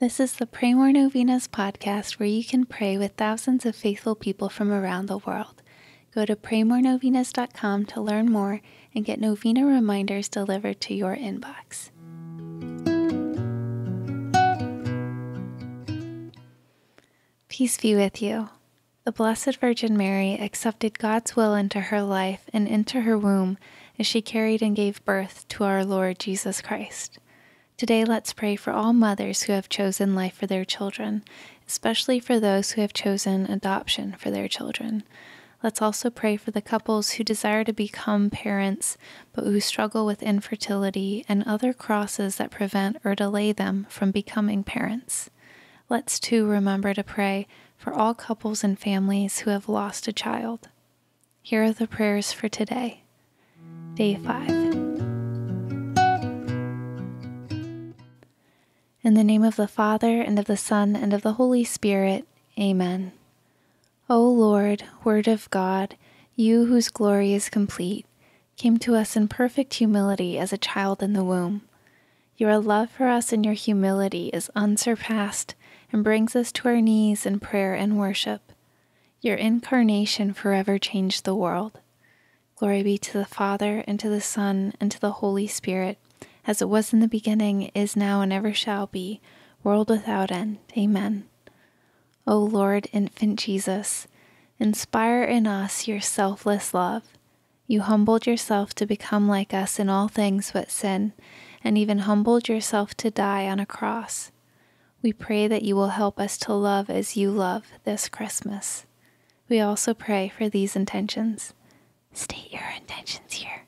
This is the Pray More Novenas podcast where you can pray with thousands of faithful people from around the world. Go to praymorenovenas.com to learn more and get novena reminders delivered to your inbox. Peace be with you. The Blessed Virgin Mary accepted God's will into her life and into her womb as she carried and gave birth to our Lord Jesus Christ. Today, let's pray for all mothers who have chosen life for their children, especially for those who have chosen adoption for their children. Let's also pray for the couples who desire to become parents but who struggle with infertility and other crosses that prevent or delay them from becoming parents. Let's too remember to pray for all couples and families who have lost a child. Here are the prayers for today. Day 5. In the name of the Father, and of the Son, and of the Holy Spirit. Amen. O Lord, Word of God, you whose glory is complete, came to us in perfect humility as a child in the womb. Your love for us and your humility is unsurpassed and brings us to our knees in prayer and worship. Your incarnation forever changed the world. Glory be to the Father, and to the Son, and to the Holy Spirit as it was in the beginning, is now, and ever shall be, world without end. Amen. O Lord, infant Jesus, inspire in us your selfless love. You humbled yourself to become like us in all things but sin, and even humbled yourself to die on a cross. We pray that you will help us to love as you love this Christmas. We also pray for these intentions. State your intentions here.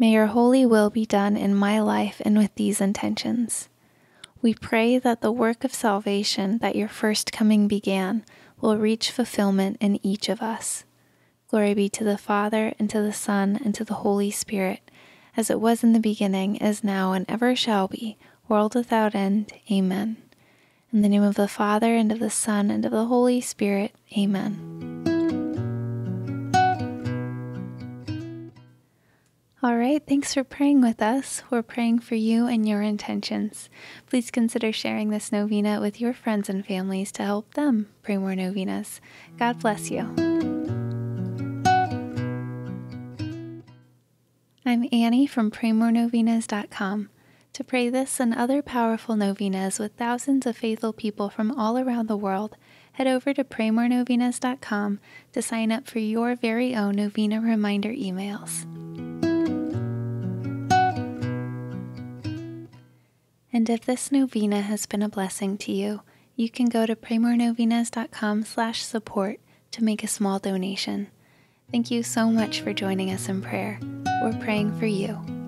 May your holy will be done in my life and with these intentions. We pray that the work of salvation that your first coming began will reach fulfillment in each of us. Glory be to the Father, and to the Son, and to the Holy Spirit, as it was in the beginning, is now, and ever shall be, world without end. Amen. In the name of the Father, and of the Son, and of the Holy Spirit. Amen. All right, thanks for praying with us. We're praying for you and your intentions. Please consider sharing this novena with your friends and families to help them pray more novenas. God bless you. I'm Annie from PrayMoreNovenas.com. To pray this and other powerful novenas with thousands of faithful people from all around the world, head over to PrayMoreNovenas.com to sign up for your very own novena reminder emails. And if this novena has been a blessing to you, you can go to praymorenovenas.com slash support to make a small donation. Thank you so much for joining us in prayer. We're praying for you.